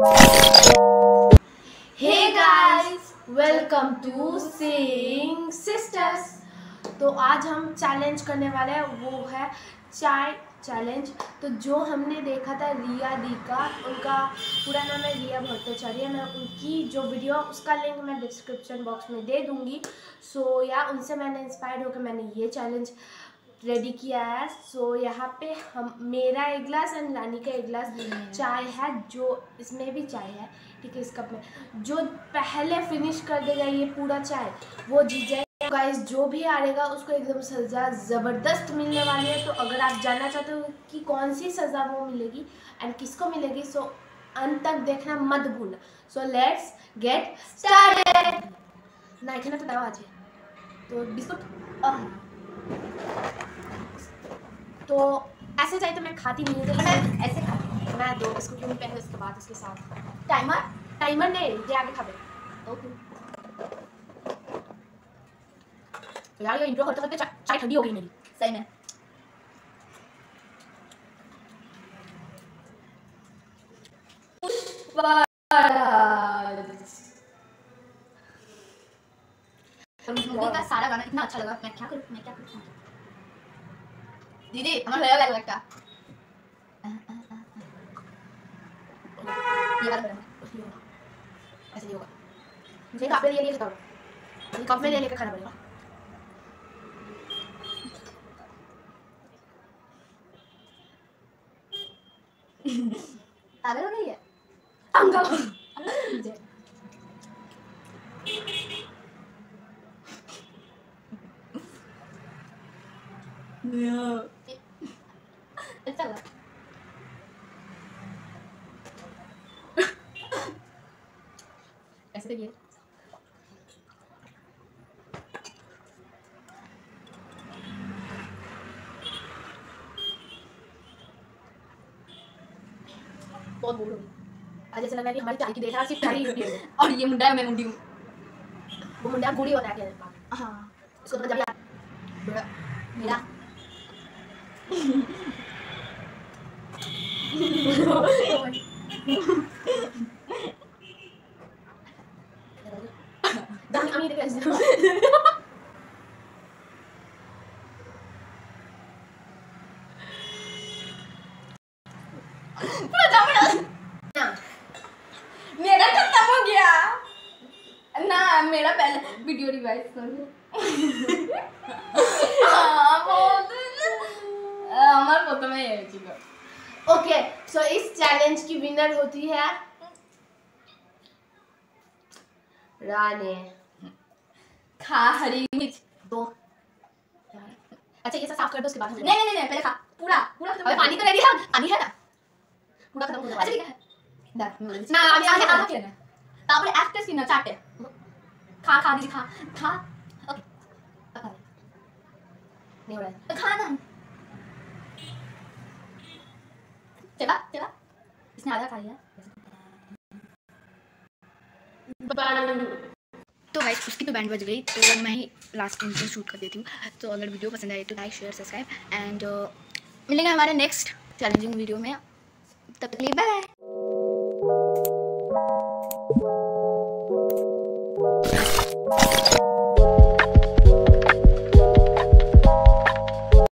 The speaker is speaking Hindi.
Hey guys, welcome to Sing Sisters. तो आज हम चैलेंज करने वाले हैं वो है चाय चैलेंज तो जो हमने देखा था रिया दी का उनका पूरा नाम है रिया भट्टाचार्य. मैं उनकी जो वीडियो उसका लिंक मैं डिस्क्रिप्शन बॉक्स में दे दूँगी. सो so, या उनसे मैंने इंस्पायर होकर मैंने ये चैलेंज रेडी किया है। सो so, यहाँ पे हम मेरा एक गिलास एंड रानी का एक गिलास चाय है जो इसमें भी चाय है ठीक है इस कप में। जो पहले फिनिश कर देगा ये पूरा चाय वो जीत जाएगा गाइस जो भी हारेगा उसको एकदम सज़ा ज़बरदस्त मिलने वाली है। तो अगर आप जानना चाहते हो कि कौन सी सज़ा वो मिलेगी एंड किसको मिलेगी सो अंत तक देखना मत भूलना। सो लेट्स गेट स्टार्टेड ना एखाने तो दवा আছে तो बिस्कुट आह। तो ऐसे चाहिए तो मैं खाती नहीं हूँ। तो मैं ऐसे खाती मैं दो बिस्कुट लूँगी पहले उसके बाद उसके साथ? टाइमर? टाइमर नहीं जे आगे खाबे ओके। यार ये इंट्रो करते करते चाय ठंडी हो गई मेरी। सही में। का सारा गाना इतना अच्छा लगा। मैं क्या करूँ? मैं क्या करूँ? लगा लगा लगता ये करो ऐसे नहीं होगा मुझे कप में ले लेके करो कप में ले खाना पड़ेगा पागल हो गई है अंकल बहुत हो आज हमारी चाय की देखा सिर्फ़ चाय ही है और ये मुंडा है मैं मुंडी हूँ वो मुंडा बूढ़ी होता है हाँ इसको तो जब मेरा मेरा खत्म हो गया। ना पहले वीडियो रिवाइज कर। हाँ बोल बहुत আমার প্রথমে হয়েছিল ओके सो इस चैलेंज की विनर होती है राने खा हरी मिर्च दो अच्छा ये सब साफ कर दो उसके बाद हम नहीं नहीं नहीं पहले खा पूरा पूरा खत्म अबे पानी तो रेडी है पानी है ना पूरा खत्म हो अच्छा गया ठीक है দেখ না, আমি আগে খা খাবো। তারপরে একটা সিন চারটে খা খা দিদি খা খা ওকে नहीं हो चला इसने आधा खा लिया तो भाई उसकी तो बैंड बज गई तो मैं ही लास्ट में शूट कर देती हूँ। तो अगर वीडियो पसंद आए तो लाइक शेयर सब्सक्राइब एंड मिलेंगे हमारे नेक्स्ट चैलेंजिंग वीडियो में। तब तक लिए बाय